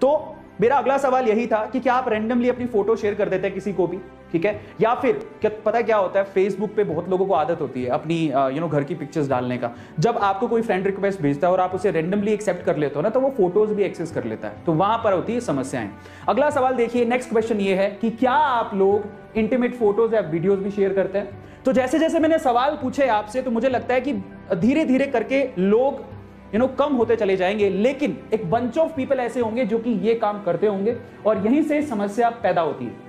तो मेरा अगला सवाल यही था कि क्या आप रैंडमली अपनी फ़ोटो शेयर कर देते हैं किसी को भी? ठीक है? या फिर, क्या पता क्या होता है फेसबुक पे बहुत लोगों को आदत होती है अपनी यू नो घर की पिक्चर्स डालने का। जब आपको कोई फ्रेंड रिक्वेस्ट भेजता है और आप उसे रेंडमली एक्सेप्ट कर लेते हो ना तो वो फ़ोटोज़ भी एक्सेस कर लेता है। तो वहाँ पर होती है समस्याएँ। अगला सवाल देखिए नेक्स्ट क्वेश्चन ये है कि क्या आप लोग इंटीमेट फ़ोटोज़ या वीडियोज़ भी शेयर करते हैं? तो जैसे जैसे मैंने सवाल पूछे आपसे तो मुझे लगता है कि धीरे धीरे करके लोग यू नो कम होते चले जाएँगे लेकिन एक बंच ऑफ़ पीपल ऐसे होंगे जो कि ये काम करते होंगे और यहीं से समस्या पैदा होती है।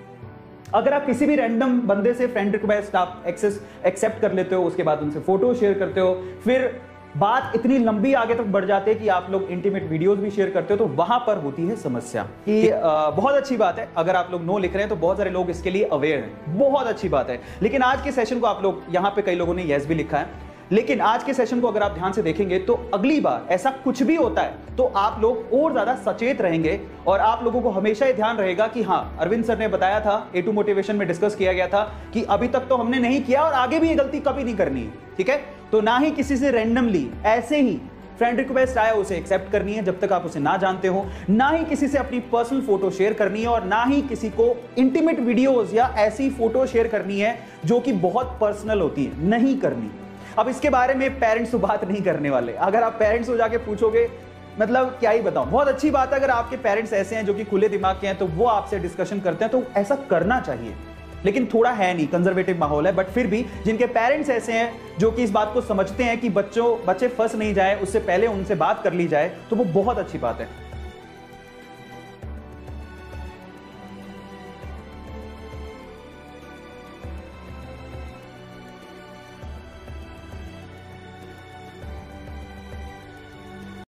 अगर आप किसी भी रैंडम बंदे से फ्रेंड रिक्वेस्ट आप एक्सेस एक्सेप्ट कर लेते हो उसके बाद उनसे फ़ोटो शेयर करते हो फिर बात इतनी लंबी आगे तक बढ़ जाती है कि आप लोग इंटीमेट वीडियोस भी शेयर करते हो तो वहाँ पर होती है समस्या। कि आ, बहुत अच्छी बात है अगर आप लोग नो लिख रहे हैं तो बहुत सारे लोग इसके लिए अवेयर हैं। बहुत अच्छी बात है। लेकिन आज के सेशन को आप लोग यहाँ पे कई लोगों ने यस भी लिखा है। लेकिन आज के सेशन को अगर आप ध्यान से देखेंगे तो अगली बार ऐसा कुछ भी होता है तो आप लोग और ज़्यादा सचेत रहेंगे और आप लोगों को हमेशा ये ध्यान रहेगा कि हाँ अरविंद सर ने बताया था ए टू मोटिवेशन में डिस्कस किया गया था कि अभी तक तो हमने नहीं किया और आगे भी ये गलती कभी नहीं करनी है ठीक है? तो ना ही किसी से रेंडमली ऐसे ही फ्रेंड रिक्वेस्ट आया, उसे एक्सेप्ट करनी है जब तक आप उसे ना जानते हो। ना ही किसी से अपनी पर्सनल फ़ोटो शेयर करनी है और ना ही किसी को इंटीमेट वीडियोस या ऐसी फ़ोटो शेयर करनी है जो कि बहुत पर्सनल होती है, नहीं करनी। अब इसके बारे में पेरेंट्स बात नहीं करने वाले। अगर आप पेरेंट्स को जाके पूछोगे मतलब क्या ही बताऊँ। बहुत अच्छी बात है, अगर आपके पेरेंट्स ऐसे हैं जो कि खुले दिमाग के हैं तो वो आपसे डिस्कशन करते हैं तो ऐसा करना चाहिए। लेकिन थोड़ा है नहीं कंजर्वेटिव माहौल है बट फिर भी जिनके पेरेंट्स ऐसे हैं, जो कि इस बात को समझते हैं कि बच्चों, बच्चे फंस नहीं जाए, उससे पहले उनसे बात कर ली जाए तो वो बहुत अच्छी बात है।